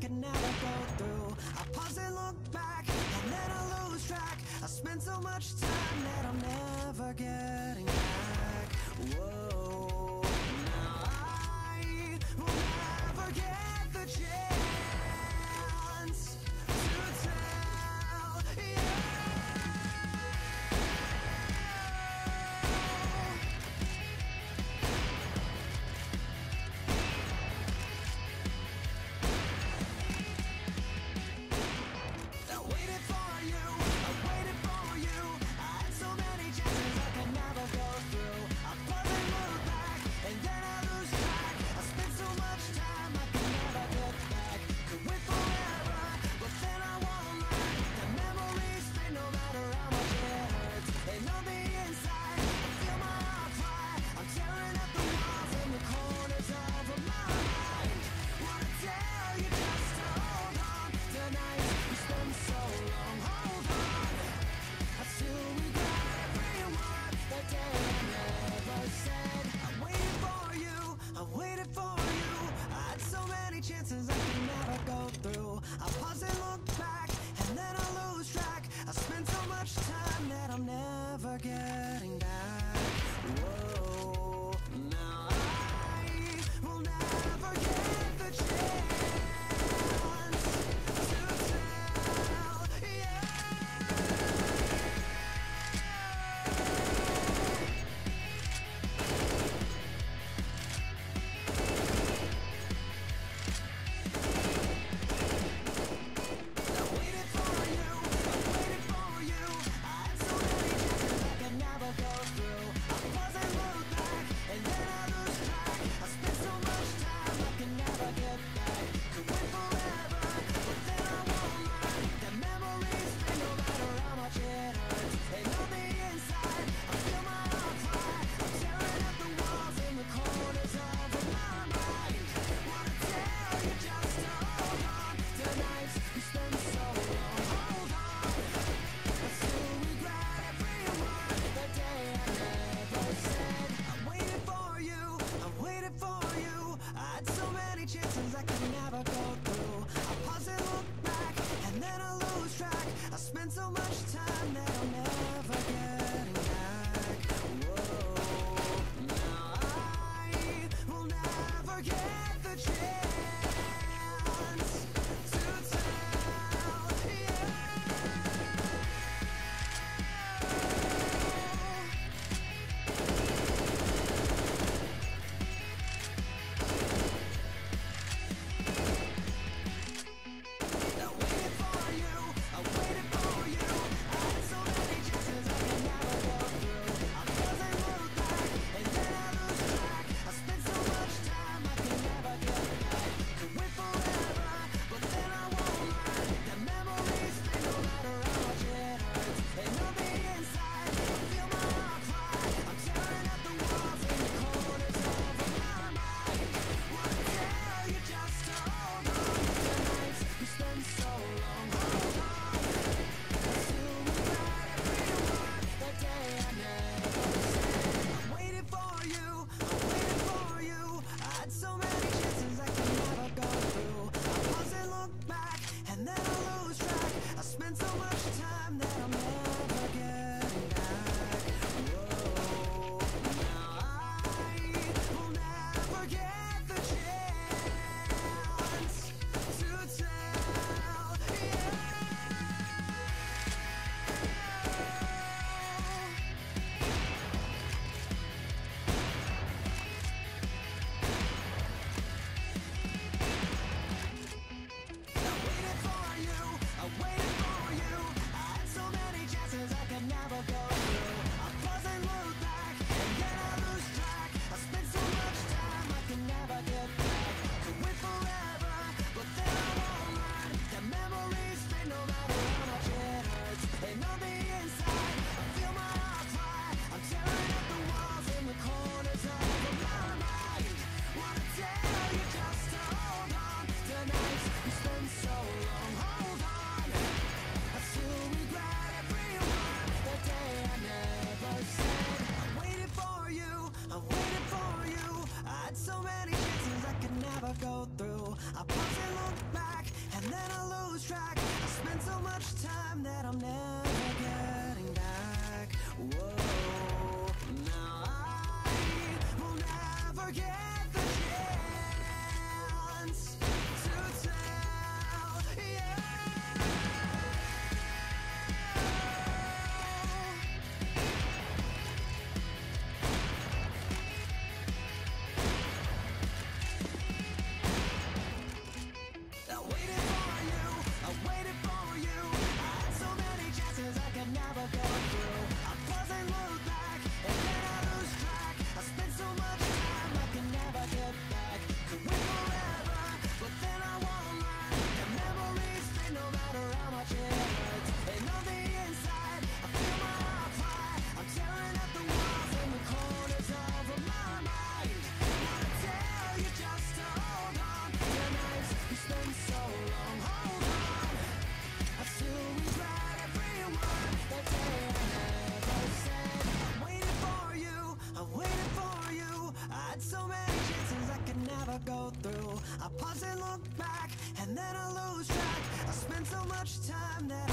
could never go through. I pause and look back, and then I lose track. I spend so much time that I'll never get Whoa. Then I lose track. I spend so much time that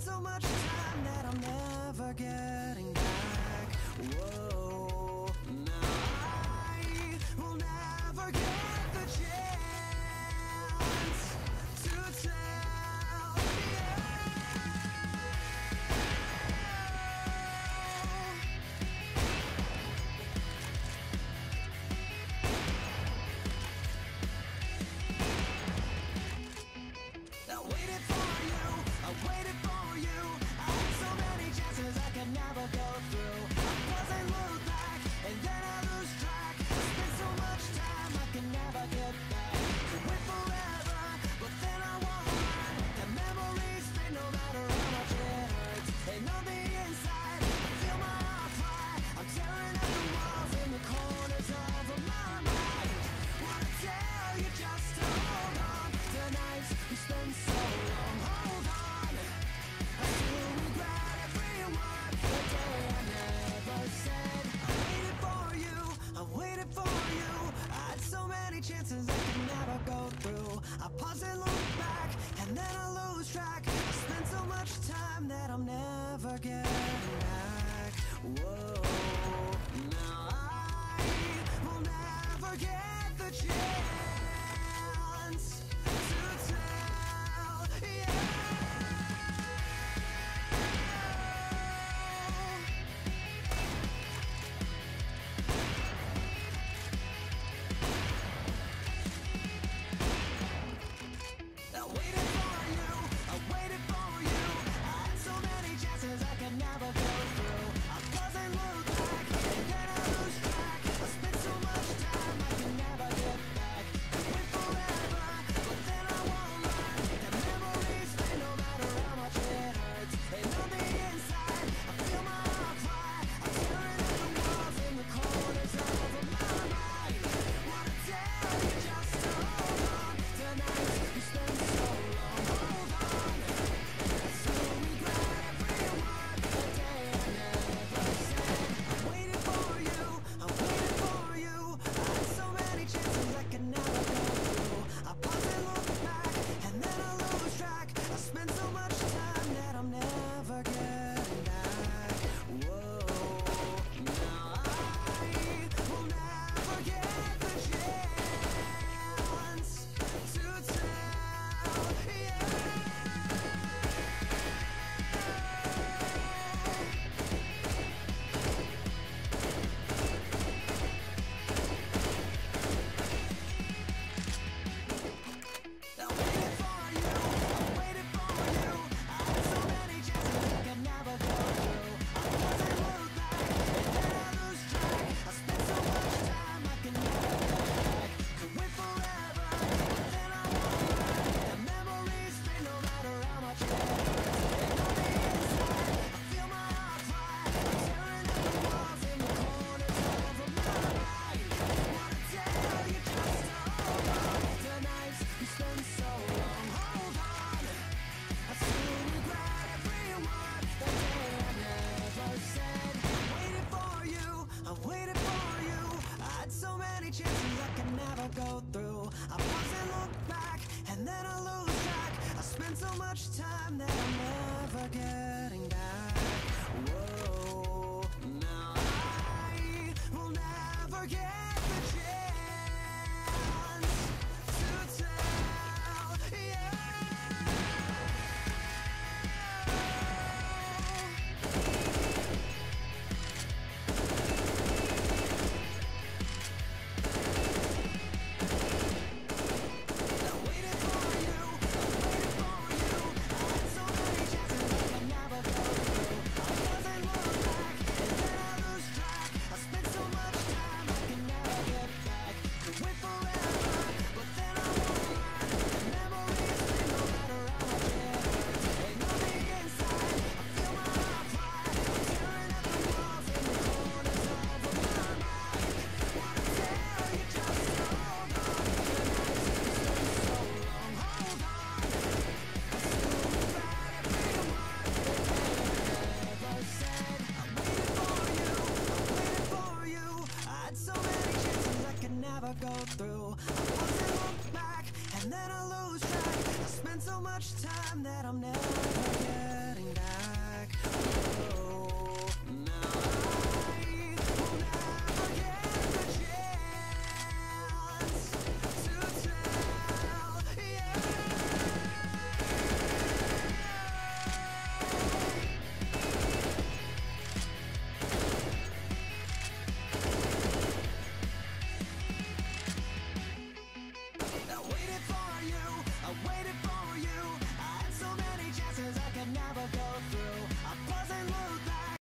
so much every chances I can never go through. I pause and look back, and then I lose track. I spend so much time that I'm never getting back. Whoa, now I will never get the chance.